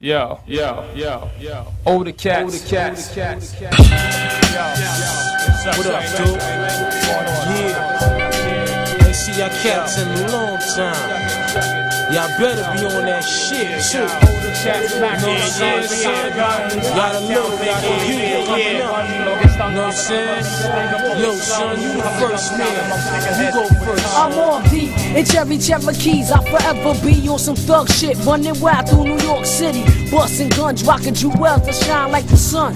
Yo, yo, yo, yo. Older cats. Older cats. Older cats. What up, dude? Yeah. Ain't see y'all cats in a long time. Y'all better be on that shit, too. Older cats back Know what I'm saying, son? Gotta look, gotta hear, coming up. Saying? Yo, son, you the first man. You go first. I'm on beat in cherry Cherokees. I'll forever be on some thug shit. Running wild through New York City. Busting guns, rocking jewels to shine like the sun.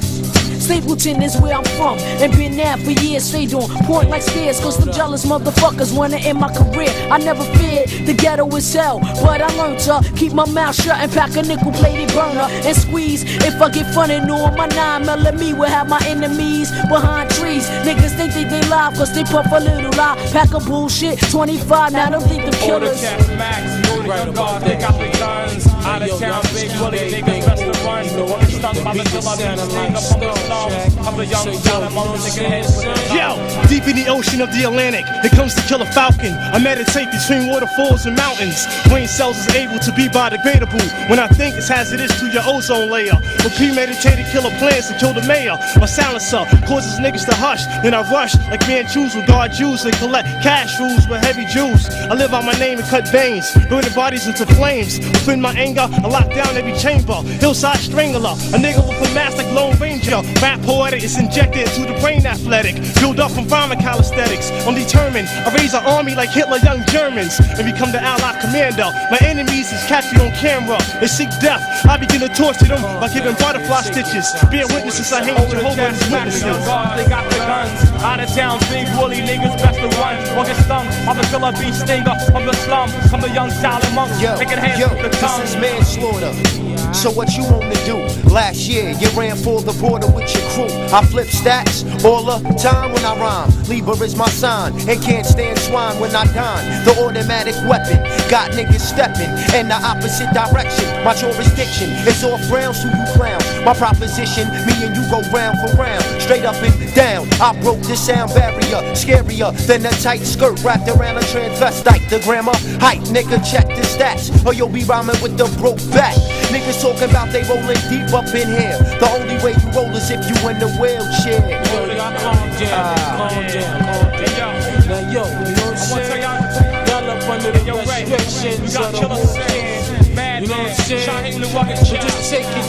Stapleton is where I'm from, and been there for years. Straight on point like stairs, cause them jealous motherfuckers wanna end my career. I never feared the ghetto is hell, but I learned to keep my mouth shut and pack a nickel plated burner and squeeze. If I get funny, no, my 9 mm will have my enemies behind trees. Niggas think they, they live cause they puff a little lie. Pack a bullshit, 25, now don't think them Older killers. cats max. Right about guards, they got the guns. Out of town, big just bully niggas stung by the beat killer, sounding beat like sting up the slums. Trek. The young yo, child among the what nigga I'm heads with the saying? tongue. Yo, deep in the ocean of the Atlantic, it comes to kill a falcon. I meditate between waterfalls and mountains. Brain cells is able to be biodegradable. When I think it's hazardous to your ozone layer. With premeditated killer plans to kill the mayor. My silencer causes niggas to hush. Then I rush like man choose with guard Jews and collect cash rules with heavy Jews. I live on my name and cut veins, burning bodies into flames. Within my anger, I lock down every chamber. Hillside strangler, a nigga with a mask like Lone Ranger. Rap poetic is injected into the brain athletic. Build up from vomit calisthenics. I'm determined. I raise an army like Hitler, young Germans, and become the Allied commander. My enemies is captured on camera. They seek death. I begin to torture them by giving butterfly stitches. Bear witnesses, I hate Older Jehovah's cats max. Witnesses. Young they got the guns. Out of town, big woolly niggas best to run. Or get stung. I'm the killer beast stinger from the slum. I'm the young silent monk. Yo, Taking hands yo, with the this tongue. is manslaughter. So what you want to do? Last year, you ran for the border with your crew. I flip stacks all the time when I rhyme. Libra is my sign, and can't stand swine when I dine. The automatic weapon got niggas stepping in the opposite direction. My jurisdiction is off grounds to you clowns. My proposition, me and you go round for round, straight up and down. I broke the sound barrier, scarier than a tight skirt wrapped around a transvestite. The grammar height, nigga, check the stats, or you'll be rhyming with the broke back. Niggas talking about they rolling deep up in here. The only way you roll is if you in the wheelchair. Ah. Yo, y'all calm down, calm down, calm down. Now, yo, you know what I'm I'ma tell saying? y'all. Y'all up under the Yo, Ray, we restrictions of the Man, saying? Shyheim the Rocket So Child. just take your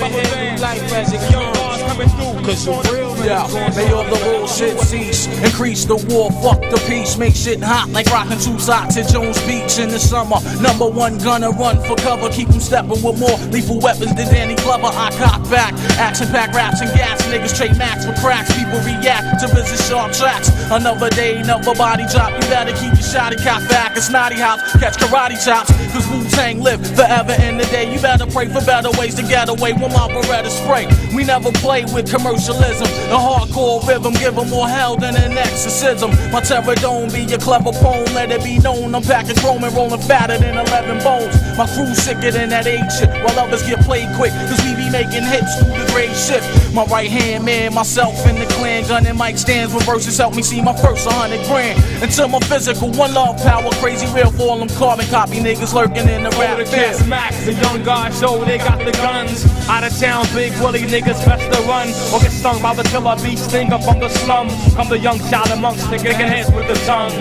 I'm time and handle life as it comes. through. Cause the real Yeah, may all the bullshit cease. Increase the war, fuck the peace. Make shit hot like rockin' two socks at Jones Beach in the summer. Number one gunner, run for cover. Keep 'em steppin' with more lethal weapons than Danny Glover. I cock back. Action pack raps and gas. Niggas trade max for cracks. People react to visit sharp tracks. Another day, another body drop. You better keep your shotty cock back. It's naughty house. Catch karate chops. Cause Wu Tang live forever in the day. You better pray for better ways to get away with my Beretta spray. We never play with commercialism. The hardcore rhythm give 'em more hell than an exorcism. My terror don't be a clever poem. Let it be known I'm packing chrome and rolling fatter than 11 bones. My crew sicker than that age. While others get played quick. Cause we be making hits through the great shift. My right hand man, myself in the clan. Gun and mic stands with verses help me see my first 100 grand. Until my physical, one love power. Crazy real for all them carbon copy niggas lurking in the rap field. cats max, the young guys show they got the guns. Out of town, big willy niggas best to run. Or get stung by the killer beast stinger from the slum. Come the young child amongst taking hands with the tongue.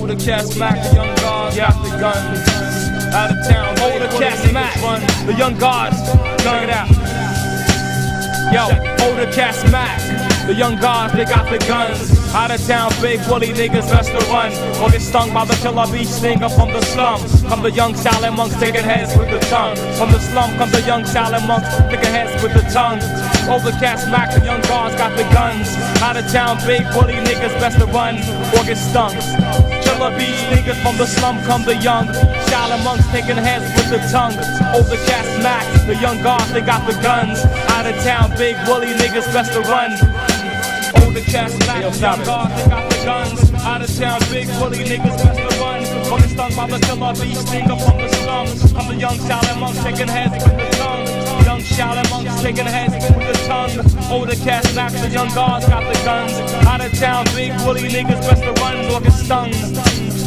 Older cats max, the young guards got the guns. Out of town, older cats max, the young guards. Check it out. Yo, older cats max. The young guards, they got the guns. Out of town, big woolly niggas best to run. Or get stung by the killer beast stinger from the slum. Come the young silent monks taking heads with the tongue. From the slum come the young silent monks taking heads with the tongue. Older cats max, the young guards got the guns. Out of town, big woolly niggas best to run. Or get stung. Killer beast niggas from the slum come the young. Silent monks taking heads with the tongue. Older cats max, the young guards they got the guns. Out of town, big woolly niggas best to run. Older cats the guards they got the guns. Out of town, big woolly niggas best to run. Fucking stung by the killer beast stinger from the slums. I'm the young silent monks taking heads with the tongue. Young Shaolin monks taking heads with the tongue. Older cats max, the young guards got the guns. Out of town, big woolly niggas best to run or get stung.